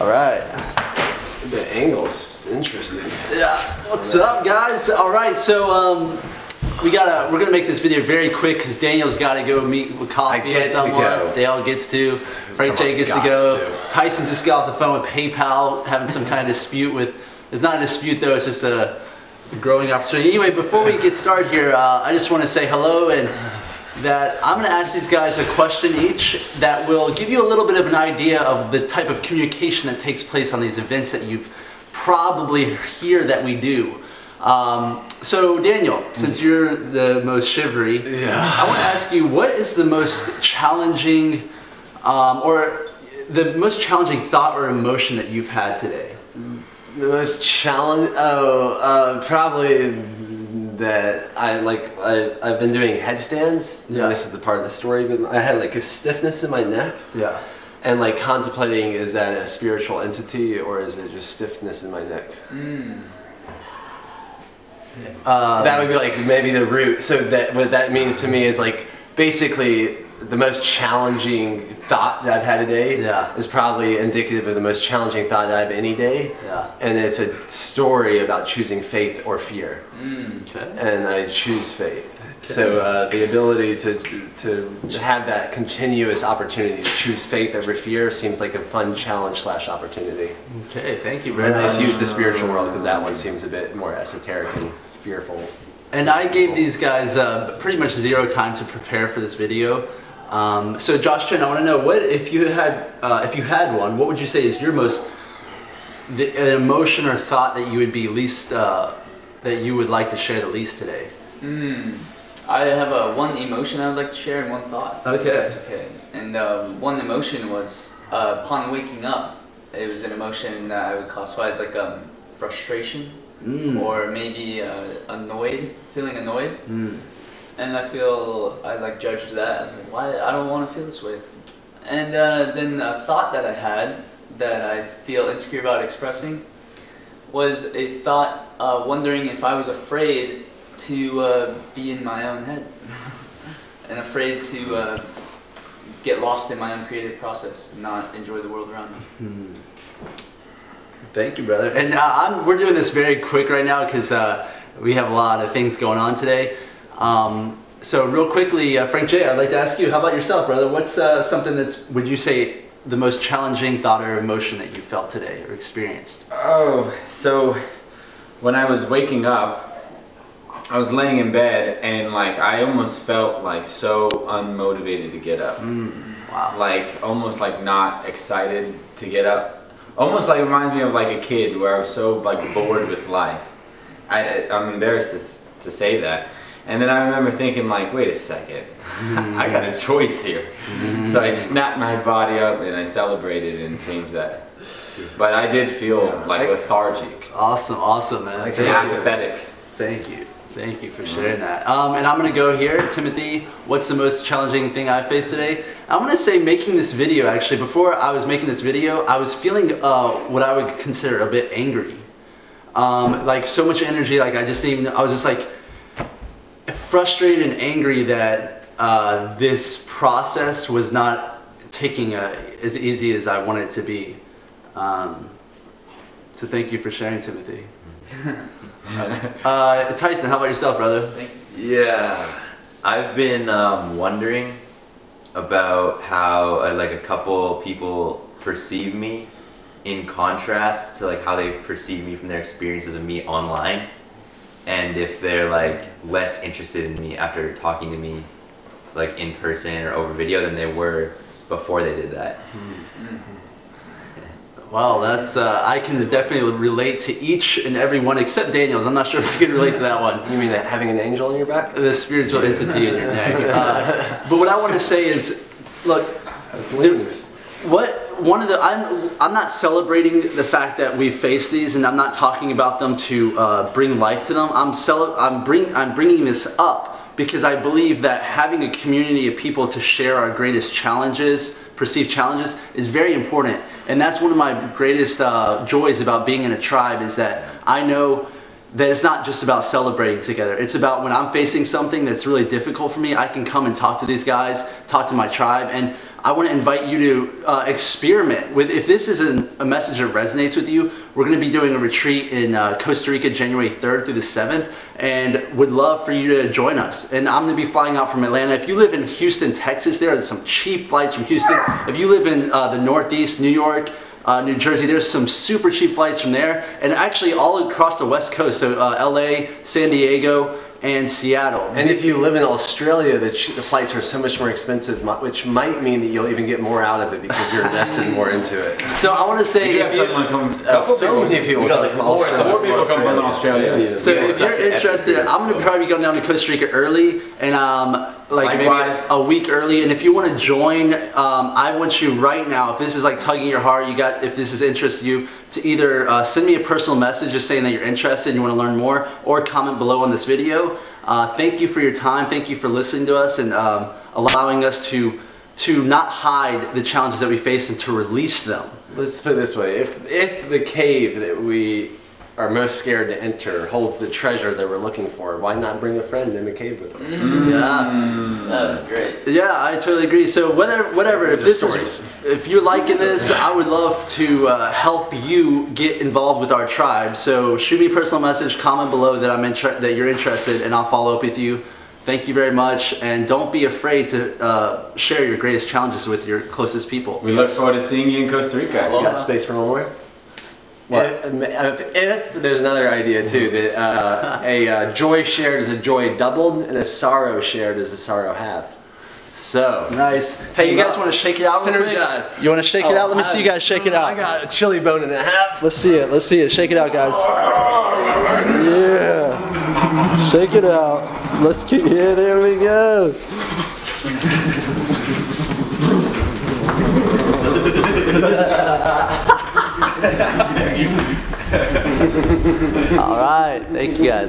All right. The angle's interesting. Yeah. What's up, guys? All right. So um, we gotta we're gonna make this video very quick because Daniel's got to go meet with coffee get someone. Dale gets to. Frank J gets to go. to. Tyson just got off the phone with PayPal, having some kind of dispute with. It's not a dispute though. It's just a growing opportunity. Anyway, before we get started here, uh, I just want to say hello and that I'm going to ask these guys a question each that will give you a little bit of an idea of the type of communication that takes place on these events that you've probably hear that we do. Um, so Daniel, since you're the most shivery, Yeah. I want to ask you what is the most challenging um, or the most challenging thought or emotion that you've had today? The most challenge. Oh, uh, probably that I like. I I've been doing headstands. Yeah. This is the part of the story, but I had like a stiffness in my neck, Yeah. and like contemplating: is that a spiritual entity or is it just stiffness in my neck? Uh, that would be like maybe the root. So that what that means to me is like basically the most challenging thought that I've had today Yeah. is probably indicative of the most challenging thought I have any day. Yeah. And it's a story about choosing faith or fear. okay. And I choose faith. So uh, the ability to, to have that continuous opportunity to choose faith over fear seems like a fun challenge slash opportunity. Okay. Thank you And just use the spiritual world because that one seems a bit more esoteric and fearful. And I gave these guys uh, pretty much zero time to prepare for this video. Um, so Josh Chen, I want to know what if you had uh, if you had one, what would you say is your most the, an emotion or thought that you would be least uh, that you would like to share the least today? Mm, I have a one emotion I would like to share and one thought. Okay. That's okay. And um, one emotion was uh, upon waking up. It was an emotion that I would classify as like um, frustration Mm. or maybe uh, annoyed, feeling annoyed. Mm. And I feel I like judged that. I was like, why? I don't want to feel this way. And uh, then a thought that I had that I feel insecure about expressing was a thought uh, wondering if I was afraid to uh, be in my own head and afraid to uh, get lost in my own creative process and not enjoy the world around me. Hmm. Thank you, brother. And uh, we're doing this very quick right now because uh, we have a lot of things going on today. Um, so real quickly, uh, Frank J, I'd like to ask you, how about yourself, brother? What's uh, something that's, would you say, the most challenging thought or emotion that you felt today or experienced? Oh, so when I was waking up, I was laying in bed and like I almost felt like so unmotivated to get up. Mm, wow. Like almost like not excited to get up. Almost like reminds me of like a kid where I was so like bored with life. I I'm embarrassed to, to say that. And then I remember thinking like, wait a second, I got a choice here. So I snapped my body up and I celebrated and changed that. But I did feel Yeah, like I- lethargic. Awesome, awesome, man. You. apathetic. Thank you. Thank you for sharing that. Um, and I'm gonna go here, Timothy. What's the most challenging thing I faced today? I'm gonna say making this video. Actually, before I was making this video, I was feeling uh, what I would consider a bit angry. Um, like so much energy. Like I just didn't even. I was just like frustrated and angry that uh, this process was not taking uh as easy as I wanted it to be. Um, so thank you for sharing, Timothy. Uh, Tyson, how about yourself, brother? Yeah, I've been um, wondering about how uh, like a couple people perceive me in contrast to like how they've perceived me from their experiences of me online and if they're like less interested in me after talking to me like in person or over video than they were before they did that. Well, that's uh, I can definitely relate to each and every one except Daniel's. I'm not sure if I can relate to that one. You mean that having an angel on your back? The spiritual entity in your neck. Uh, but what I want to say is, look, That's there- wings. What one of the I'm I'm not celebrating the fact that we face these, and I'm not talking about them to uh, bring life to them. I'm cele- I'm bring I'm bringing this up because I believe that having a community of people to share our greatest challenges, perceived challenges, is very important. And that's one of my greatest uh, joys about being in a tribe is that I know that it's not just about celebrating together. It's about when I'm facing something that's really difficult for me, I can come and talk to these guys, talk to my tribe, and I want to invite you to uh, experiment with. If this is an, a message that resonates with you, we're going to be doing a retreat in uh, Costa Rica, January 3rd through the 7th, and would love for you to join us. And I'm going to be flying out from Atlanta. If you live in Houston, Texas, there are some cheap flights from Houston. If you live in uh, the Northeast, New York. Uh, New Jersey, there's some super cheap flights from there, and actually all across the West Coast. So uh, LA, San Diego, and Seattle. And if you live in Australia, the, ch- the flights are so much more expensive, which might mean that you'll even get more out of it because you're invested more into it. So I want to say You if you, someone come. Couple so people. many people got come like from four- Australia. Four people come from Australia. so Yeah, if you're interested, I'm gonna probably go down to Costa Rica early and um, like Likewise. maybe a week early. And if you want to join, um, I want you right now. If this is like tugging your heart, you got. If this is interest you, to either uh, send me a personal message just saying that you're interested and you want to learn more, or comment below on this video. Uh, thank you for your time. Thank you for listening to us and um, allowing us to to not hide the challenges that we face and to release them. Let's put it this way: if if the cave that we are most scared to enter holds the treasure that we're looking for, why not bring a friend in the cave with us? Yeah. That was great. Yeah, I totally agree. So whatever, whatever. If this are is, if you're liking this, I would love to uh, help you get involved with our tribe. So shoot me a personal message, comment below that I'm inter- that you're interested, and I'll follow up with you. Thank you very much, and don't be afraid to uh, share your greatest challenges with your closest people. We look forward to seeing you in Costa Rica. You got space for one more? What? If, if, if there's another idea too, that uh, a uh, joy shared is a joy doubled, and a sorrow shared is a sorrow halved. So Nice. Hey, you guys want to shake it out? real quick? Synergize. You want to shake it Oh, out? Let me see you guys shake it out. I got a chili bone and a half. Let's see it. Let's see it. Shake it out, guys. Yeah. Shake it out. Let's keep. Yeah, there we go. All right. Thank you, guys.